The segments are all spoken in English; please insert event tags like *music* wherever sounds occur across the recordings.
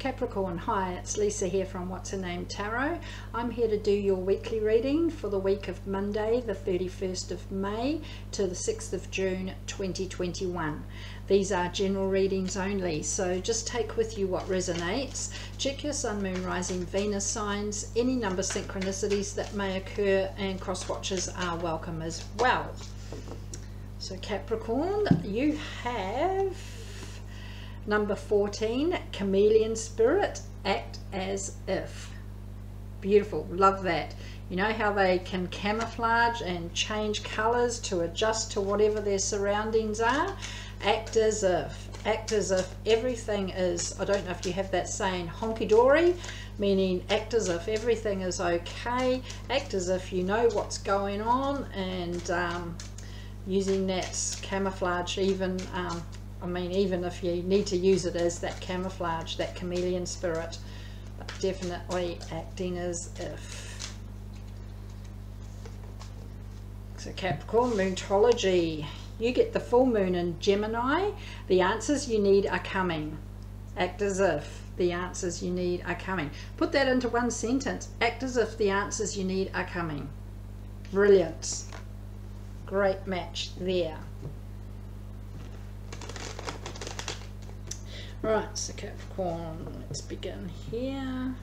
Capricorn, hi, it's Lisa here from What's Her Name Tarot. I'm here to do your weekly reading for the week of Monday, the 31st of May to the 6th of June 2021. These are general readings only, so just take with you what resonates. Check your Sun, Moon, Rising, Venus signs, any number synchronicities that may occur, and cross watches are welcome as well. So, Capricorn, you have Number 14, chameleon spirit, act as if. Beautiful, love that. You know how they can camouflage and change colors to adjust to whatever their surroundings are? Act as if. Act as if everything is, I don't know if you have that saying, honky-dory, meaning act as if everything is okay. Act as if you know what's going on and um, using that camouflage even um, I mean, even if you need to use it as that camouflage, that chameleon spirit, but definitely acting as if. So Capricorn, Moontology. You get the full moon in Gemini. The answers you need are coming. Act as if the answers you need are coming. Put that into one sentence. Act as if the answers you need are coming. Brilliant. Great match there. Right, so Capricorn, let's begin here.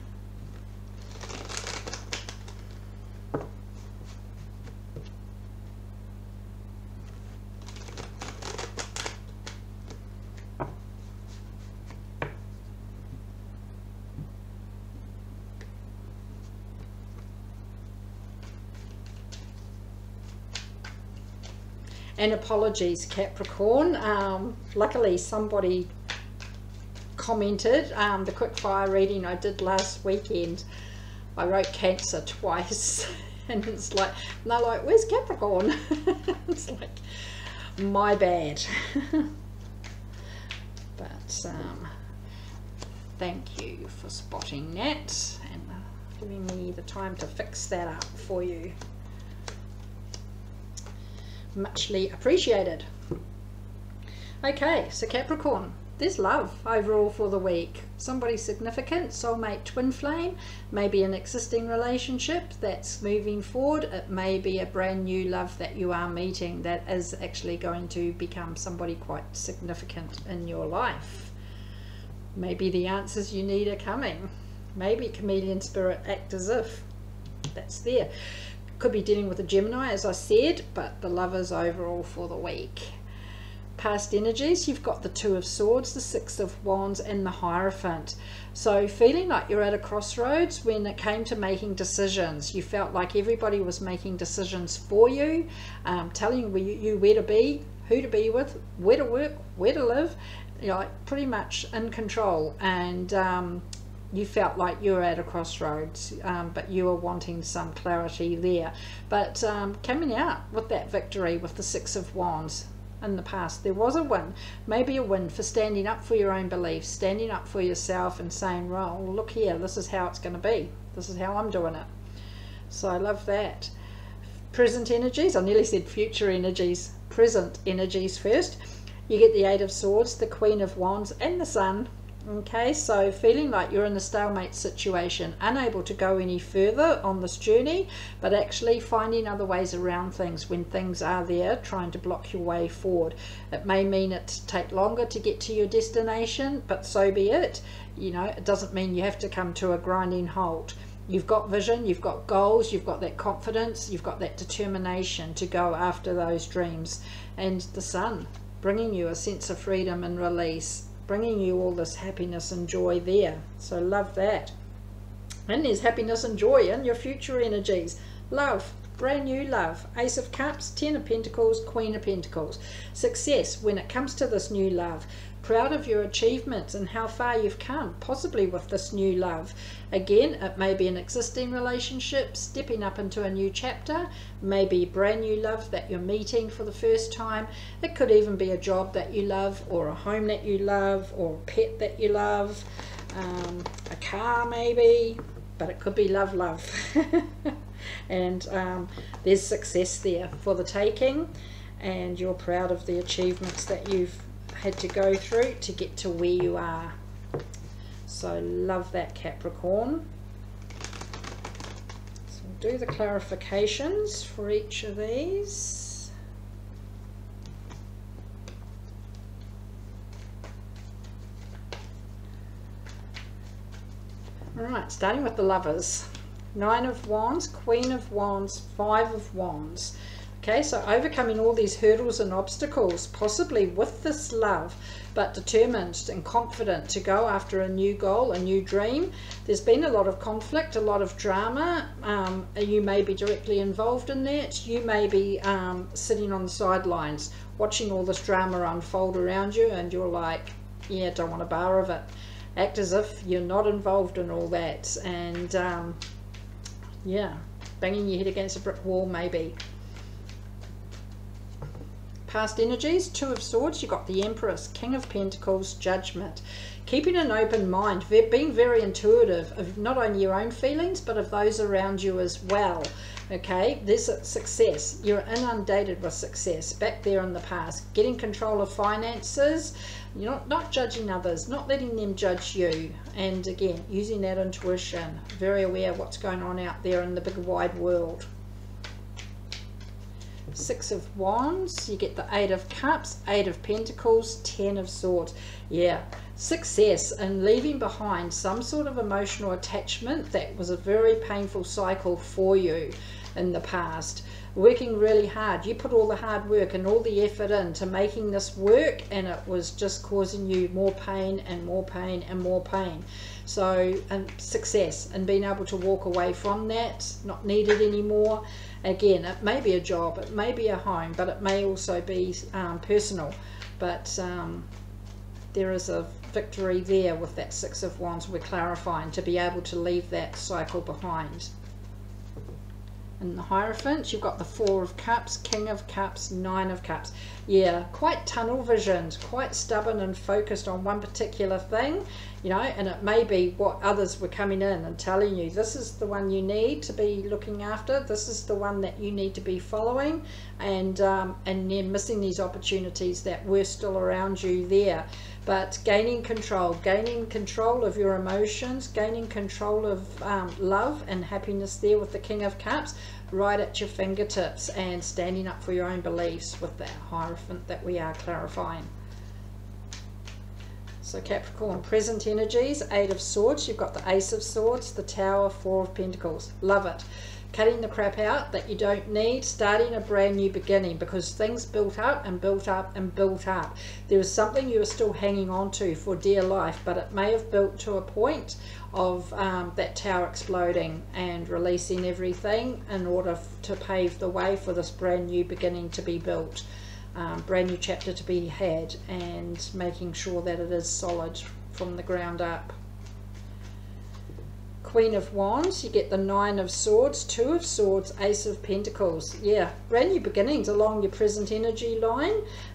and apologies Capricorn um, luckily somebody commented um, the quick fire reading I did last weekend. I wrote Cancer twice, *laughs* and it's like, and they're like, "Where's Capricorn?" *laughs* it's like, my bad. *laughs* but um, thank you for spotting that and giving me the time to fix that up for you. Muchly appreciated. Okay, so Capricorn there's love overall for the week. Somebody significant, soulmate, twin flame, maybe an existing relationship that's moving forward. It may be a brand new love that you are meeting that is actually going to become somebody quite significant in your life. Maybe the answers you need are coming. Maybe chameleon spirit act as if that's there. Could be dealing with a Gemini, as I said, but the love is overall for the week past energies, you've got the Two of Swords, the Six of Wands, and the Hierophant. So feeling like you're at a crossroads when it came to making decisions. You felt like everybody was making decisions for you, um, telling you where to be, who to be with, where to work, where to live, you know, pretty much in control. And um, you felt like you were at a crossroads, um, but you were wanting some clarity there. But um, coming out with that victory with the Six of Wands, in the past. There was a win, maybe a win for standing up for your own beliefs, standing up for yourself and saying, well, look here, this is how it's going to be. This is how I'm doing it. So I love that. Present energies, I nearly said future energies, present energies first. You get the Eight of Swords, the Queen of Wands and the Sun okay so feeling like you're in a stalemate situation unable to go any further on this journey but actually finding other ways around things when things are there trying to block your way forward. It may mean it take longer to get to your destination but so be it. You know it doesn't mean you have to come to a grinding halt. You've got vision you've got goals you've got that confidence you've got that determination to go after those dreams. And the sun bringing you a sense of freedom and release bringing you all this happiness and joy there. So love that. And there's happiness and joy in your future energies. Love, brand new love. Ace of Cups, Ten of Pentacles, Queen of Pentacles. Success when it comes to this new love proud of your achievements and how far you've come, possibly with this new love. Again, it may be an existing relationship, stepping up into a new chapter, maybe brand new love that you're meeting for the first time. It could even be a job that you love, or a home that you love, or a pet that you love, um, a car maybe, but it could be love, love. *laughs* and um, there's success there for the taking, and you're proud of the achievements that you've had to go through to get to where you are. So love that Capricorn. So we'll do the clarifications for each of these. All right, starting with the lovers. Nine of Wands, Queen of Wands, Five of Wands. Okay, so overcoming all these hurdles and obstacles, possibly with this love, but determined and confident to go after a new goal, a new dream. There's been a lot of conflict, a lot of drama. Um, you may be directly involved in that. You may be um, sitting on the sidelines watching all this drama unfold around you, and you're like, yeah, don't want a bar of it. Act as if you're not involved in all that, and um, yeah, banging your head against a brick wall maybe past energies two of swords you've got the empress king of pentacles judgment. Keeping an open mind being very intuitive of not only your own feelings but of those around you as well okay? A success. You're inundated with success back there in the past. Getting control of finances you're not, not judging others not letting them judge you. And again using that intuition very aware of what's going on out there in the big wide world Six of Wands, you get the Eight of Cups, Eight of Pentacles, Ten of Swords. Yeah, success and leaving behind some sort of emotional attachment that was a very painful cycle for you in the past. Working really hard. You put all the hard work and all the effort into making this work and it was just causing you more pain and more pain and more pain. So, and success and being able to walk away from that, not needed anymore again it may be a job it may be a home but it may also be um, personal. But um, there is a victory there with that six of wands we're clarifying to be able to leave that cycle behind and the Hierophant, you've got the Four of Cups, King of Cups, Nine of Cups. Yeah, quite tunnel visioned, quite stubborn and focused on one particular thing, you know, and it may be what others were coming in and telling you, this is the one you need to be looking after, this is the one that you need to be following, and, um, and then missing these opportunities that were still around you there but gaining control, gaining control of your emotions, gaining control of um, love and happiness there with the King of Cups right at your fingertips and standing up for your own beliefs with that Hierophant that we are clarifying. So Capricorn, present energies, Eight of Swords, you've got the Ace of Swords, the Tower, Four of Pentacles. Love it cutting the crap out that you don't need, starting a brand new beginning because things built up and built up and built up. There was something you were still hanging on to for dear life, but it may have built to a point of um, that tower exploding and releasing everything in order to pave the way for this brand new beginning to be built. Um, brand new chapter to be had and making sure that it is solid from the ground up. Queen of Wands, you get the Nine of Swords, Two of Swords, Ace of Pentacles. Yeah, brand new beginnings along your present energy line.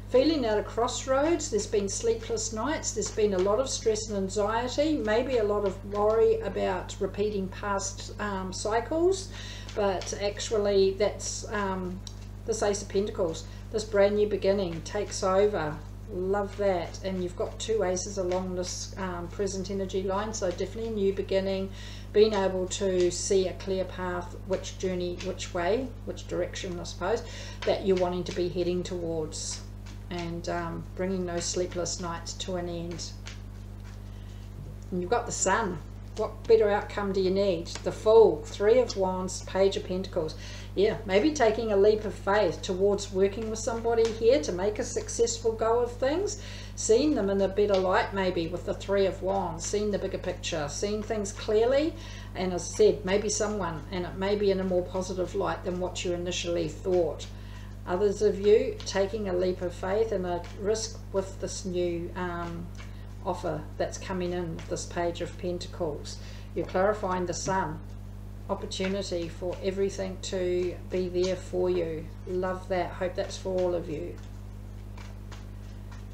Feeling at a crossroads, there's been sleepless nights, there's been a lot of stress and anxiety, maybe a lot of worry about repeating past um, cycles, but actually that's um, this Ace of Pentacles. This brand new beginning takes over love that and you've got two aces along this um, present energy line so definitely a new beginning being able to see a clear path, which journey, which way, which direction, I suppose, that you're wanting to be heading towards and um, bringing those sleepless nights to an end. And you've got the sun. What better outcome do you need? The Fool, Three of Wands, Page of Pentacles. Yeah, maybe taking a leap of faith towards working with somebody here to make a successful go of things. Seeing them in a better light maybe with the three of wands. Seeing the bigger picture. Seeing things clearly. And as I said maybe someone and it may be in a more positive light than what you initially thought. Others of you taking a leap of faith and a risk with this new um, offer that's coming in this page of pentacles. You're clarifying the sun opportunity for everything to be there for you. Love that. Hope that's for all of you.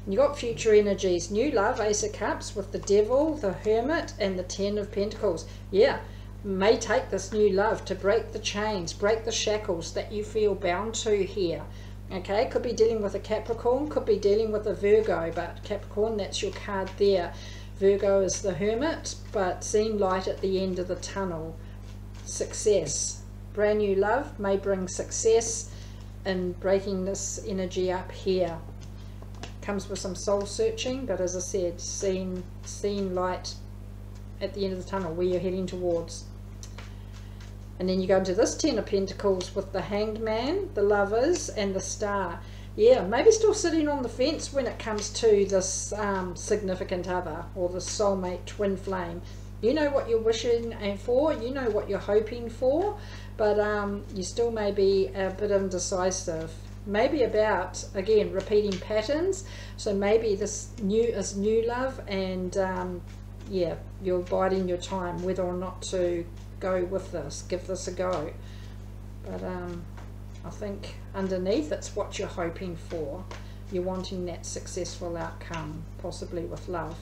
You got future energies, new love, Ace of Cups with the Devil, the Hermit, and the Ten of Pentacles. Yeah, may take this new love to break the chains, break the shackles that you feel bound to here. Okay, could be dealing with a Capricorn, could be dealing with a Virgo, but Capricorn, that's your card there. Virgo is the hermit, but seeing light at the end of the tunnel. Success. Brand new love may bring success in breaking this energy up here. Comes with some soul searching, but as I said, seeing, seeing light at the end of the tunnel where you're heading towards. And then you go into this Ten of Pentacles with the Hanged Man, the Lovers, and the Star. Yeah, maybe still sitting on the fence when it comes to this um, significant other or the soulmate twin flame. You know what you're wishing and for, you know what you're hoping for, but um, you still may be a bit indecisive. Maybe about, again, repeating patterns. So maybe this new is new love and um, yeah, you're biding your time whether or not to go with this, give this a go. But um, I think underneath it's what you're hoping for. You're wanting that successful outcome, possibly with love.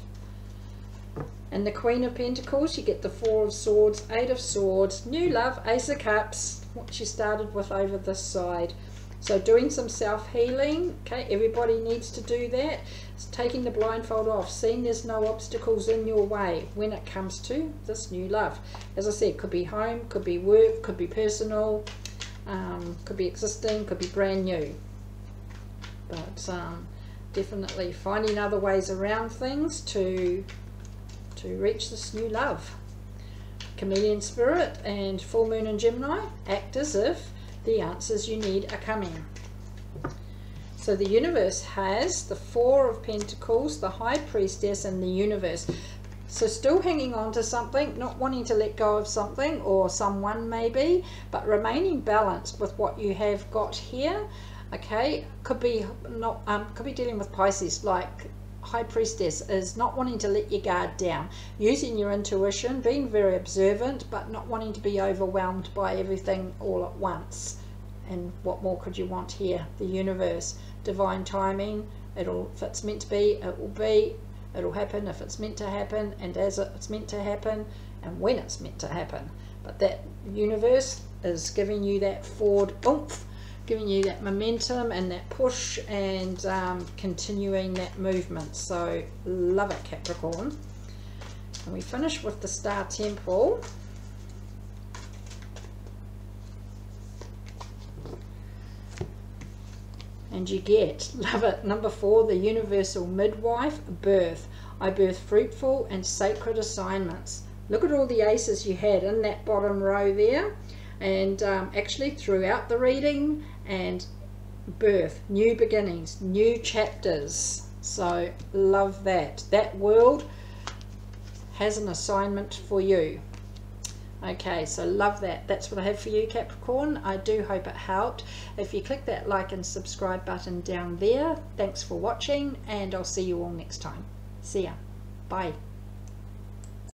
And the Queen of Pentacles, you get the Four of Swords, Eight of Swords, New Love, Ace of Cups, what you started with over this side. So doing some self-healing, okay, everybody needs to do that. It's taking the blindfold off, seeing there's no obstacles in your way when it comes to this new love. As I said, could be home, could be work, could be personal, um, could be existing, could be brand new. But um, definitely finding other ways around things to, to reach this new love. Chameleon Spirit and Full Moon and Gemini act as if the answers you need are coming. So the universe has the Four of Pentacles, the High Priestess, and the universe. So still hanging on to something, not wanting to let go of something or someone maybe, but remaining balanced with what you have got here. Okay, could be not um, could be dealing with Pisces like High Priestess is not wanting to let your guard down, using your intuition, being very observant, but not wanting to be overwhelmed by everything all at once. And what more could you want here? The universe, divine timing, it'll, if it's meant to be, it will be, it'll happen if it's meant to happen, and as it's meant to happen, and when it's meant to happen. But that universe is giving you that forward oomph giving you that momentum and that push and um, continuing that movement. So love it Capricorn. And we finish with the Star Temple. And you get, love it, number four, the universal midwife, birth. I birth fruitful and sacred assignments. Look at all the aces you had in that bottom row there and um, actually throughout the reading and birth, new beginnings, new chapters. So love that. That world has an assignment for you. Okay, so love that. That's what I have for you, Capricorn. I do hope it helped. If you click that like and subscribe button down there, thanks for watching, and I'll see you all next time. See ya. Bye.